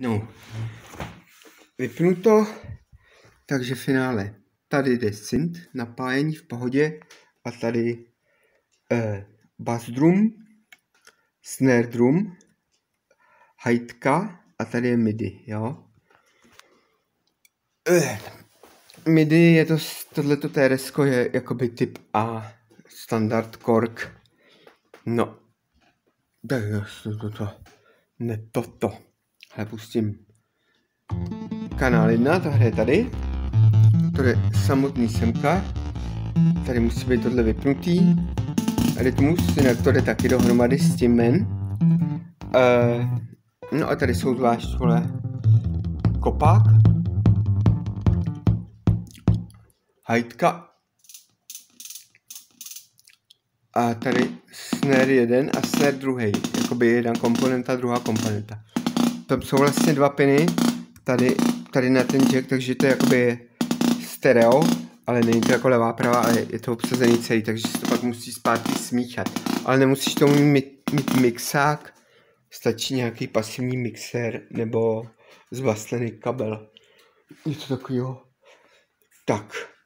No, vypnu to, takže finále. Tady jde synth, napájení v pohodě a tady eh, bass drum, snare drum, hajtka a tady je MIDI, jo. Eh, MIDI je to, tohleto TRS je jakoby typ A, standard kork. No, tak to, to, ne toto. Ale pustím kanál 1, to hraje tady. To je samotný semka. Tady musí být tohle vypnutý. Rytmus, jinak to jde taky dohromady s tím men. Uh, no a tady jsou zvlášť vole kopák. Hajtka. A tady snare jeden a snare druhý. Jakoby jedna komponenta, druhá komponenta tam jsou vlastně dva piny, tady, tady na ten jack, takže to je jakoby stereo, ale není to jako levá pravá, ale je to obsazený celý, takže si to pak musí zpátky smíchat. Ale nemusíš tomu mít, mít mixák, stačí nějaký pasivní mixer nebo zbastlený kabel. Je to takovýho. Tak.